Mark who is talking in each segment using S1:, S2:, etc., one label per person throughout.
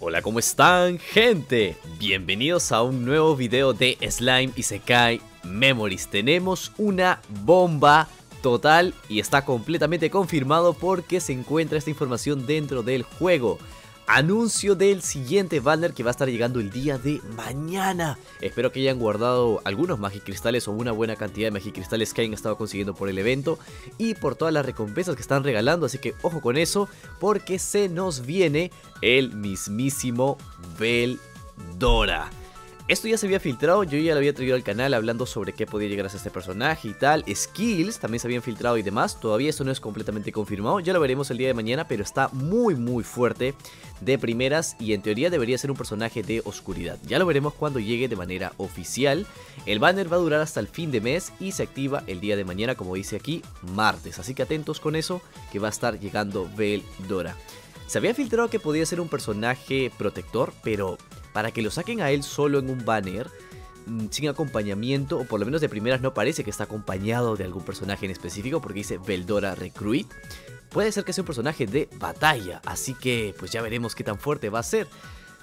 S1: Hola, ¿cómo están, gente? Bienvenidos a un nuevo video de Slime y Sekai Memories. Tenemos una bomba total y está completamente confirmado porque se encuentra esta información dentro del juego. Anuncio del siguiente banner que va a estar llegando el día de mañana. Espero que hayan guardado algunos Magicristales o una buena cantidad de Magicristales que hayan estado consiguiendo por el evento y por todas las recompensas que están regalando. Así que ojo con eso porque se nos viene el mismísimo Veldora. Esto ya se había filtrado, yo ya lo había traído al canal hablando sobre qué podía llegar a este personaje y tal. Skills también se habían filtrado y demás. Todavía esto no es completamente confirmado, ya lo veremos el día de mañana, pero está muy muy fuerte de primeras y en teoría debería ser un personaje de oscuridad. Ya lo veremos cuando llegue de manera oficial. El banner va a durar hasta el fin de mes y se activa el día de mañana, como dice aquí, martes. Así que atentos con eso, que va a estar llegando Veldora. Se había filtrado que podía ser un personaje protector, pero para que lo saquen a él solo en un banner, mm, sin acompañamiento, o por lo menos de primeras no parece que está acompañado de algún personaje en específico, porque dice Veldora Recruit. Puede ser que sea un personaje de batalla, así que pues ya veremos qué tan fuerte va a ser.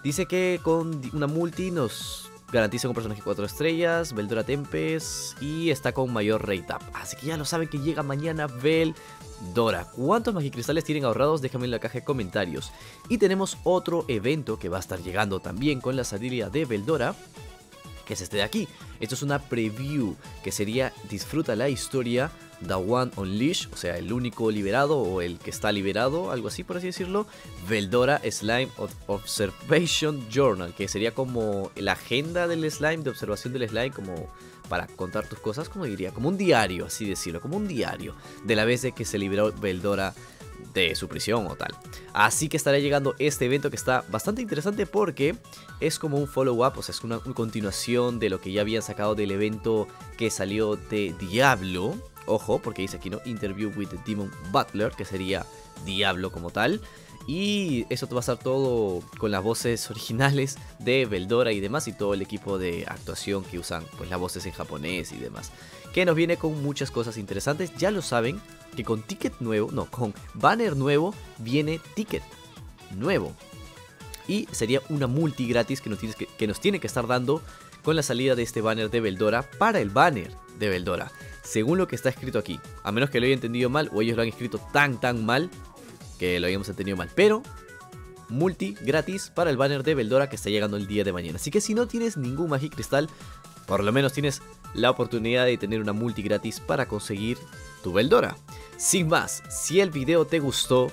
S1: Dice que con una multi nos garantiza un personaje 4 estrellas, Veldora Tempest y está con mayor rate up. Así que ya lo saben que llega mañana Veldora. ¿Cuántos magicristales tienen ahorrados? Déjame en la caja de comentarios. Y tenemos otro evento que va a estar llegando también con la salida de Veldora que es este de aquí. Esto es una preview que sería disfruta la historia The One Unleashed, o sea, el único liberado o el que está liberado, algo así por así decirlo, Veldora Slime Observation Journal, que sería como la agenda del slime, de observación del slime, como para contar tus cosas, como diría, como un diario, así decirlo, como un diario de la vez de que se liberó Veldora de su prisión o tal. Así que estará llegando este evento que está bastante interesante porque es como un follow-up, o sea, es una, continuación de lo que ya habían sacado del evento que salió de Diablo. Ojo, porque dice aquí, ¿no? Interview with the Demon Butler, que sería Diablo como tal. Y eso va a estar todo con las voces originales de Veldora y demás y todo el equipo de actuación que usan pues las voces en japonés y demás. Que nos viene con muchas cosas interesantes. Ya lo saben que con ticket nuevo, no, con banner nuevo viene ticket nuevo. Y sería una multi gratis que nos, tiene que estar dando con la salida de este banner de Veldora para el banner de Veldora. Según lo que está escrito aquí. A menos que lo haya entendido mal o ellos lo han escrito tan tan mal que lo habíamos entendido mal. Pero multi gratis para el banner de Veldora que está llegando el día de mañana. Así que si no tienes ningún Magic Cristal, por lo menos tienes la oportunidad de tener una multi gratis para conseguir tu Veldora. Sin más, si el video te gustó,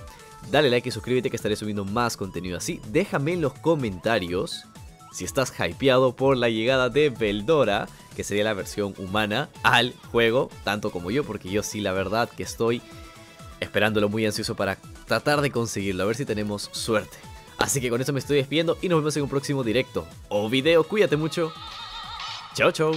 S1: dale like y suscríbete que estaré subiendo más contenido así. Déjame en los comentarios si estás hypeado por la llegada de Veldora, que sería la versión humana, al juego, tanto como yo, porque yo sí la verdad que estoy esperándolo muy ansioso para tratar de conseguirlo, a ver si tenemos suerte. Así que con eso me estoy despidiendo y nos vemos en un próximo directo o video. Cuídate mucho. Chao, chao.